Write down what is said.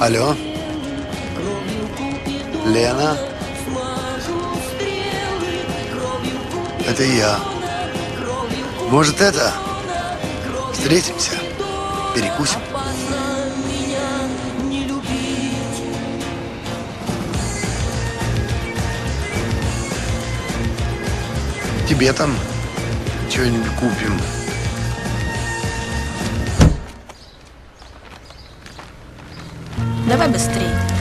Алло? Лена? Это я. Может, это? Встретимся? Перекусим? Тебе там что-нибудь купим. Давай быстрее.